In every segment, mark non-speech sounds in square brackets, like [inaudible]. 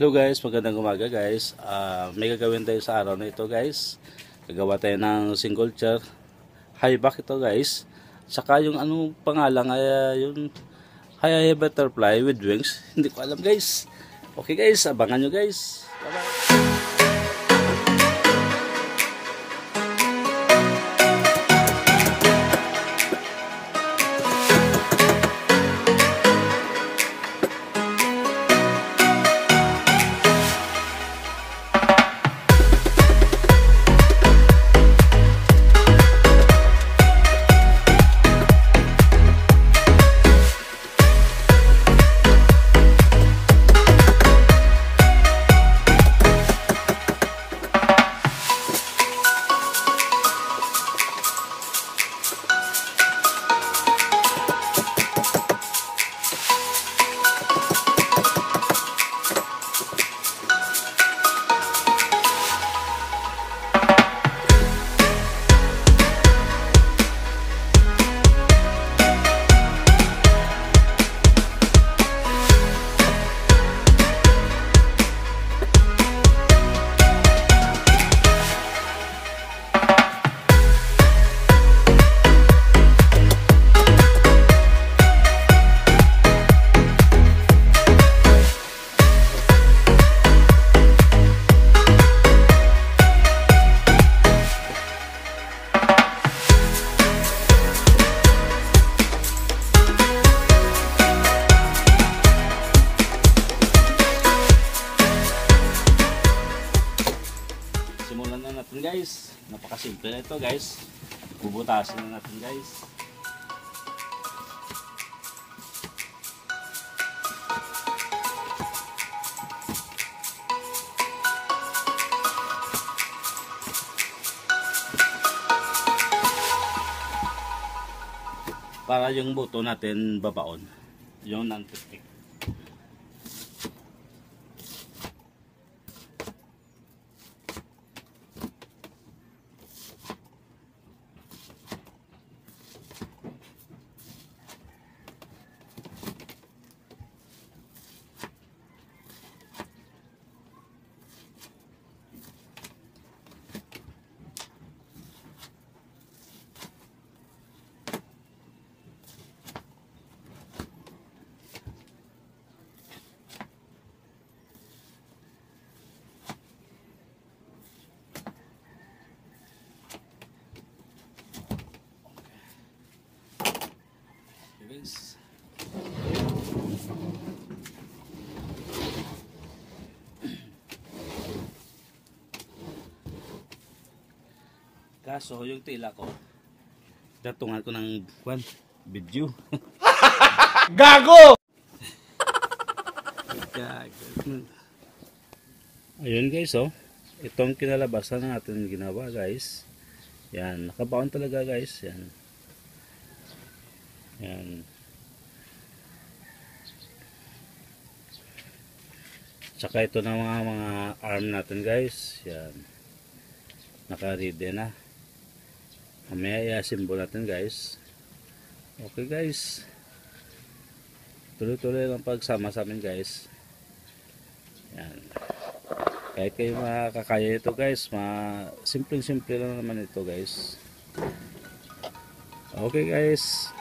Hello guys, magandang umaga guys. Ah, may gagawin tayo sa araw na ito guys. Gagawa tayo ng single chair. High back ito guys. Saka yung ano pangalan ay ah, yung high butterfly with wings. [laughs] Hindi ko alam guys. Okay guys, abangan nyo guys. Simulan na natin guys. Napakasimple na ito guys. Bubutasin na natin guys. Para yung buto natin babaon. Yung non-stick. Guys. [clears throat] Kaso yung tila ko, datungan ko ng kwan, video. [laughs] Gago! [laughs] Ayun guys oh. Itong kinalabasan natin ginawa guys. Yan, nakabaon talaga guys. Yan. Yan. Tsaka ito na mga mga arm natin guys. Yan. Naka-ready na. Mamaya i-assemble natin guys. Okay guys. Tuloy-tuloy lang pagsama sa amin guys. Yan. Kahit kayo makakaya ito guys, ma simple-simple lang naman ito guys. Okay guys.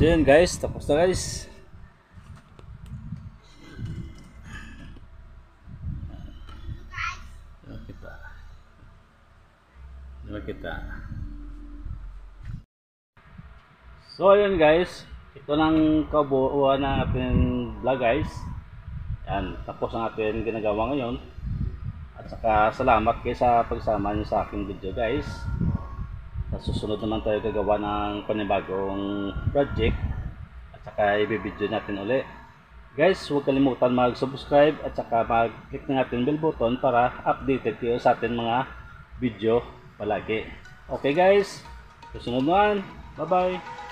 So yun guys, tapos na guys. Diba kita? Diba kita? So ayun guys, ito lang kabuuan ng ating vlog guys. Yan, tapos ang ating ginagawa ngayon. At saka salamat kayo sa pagsama niyo sa aking video guys. Susunod naman tayo gagawa ng panibagong project at saka i-video natin uli. Guys, huwag kalimutan mag-subscribe at saka mag-click ng ating bell button para updated kayo sa ating mga video palagi. Okay guys, susunod naman. Bye-bye.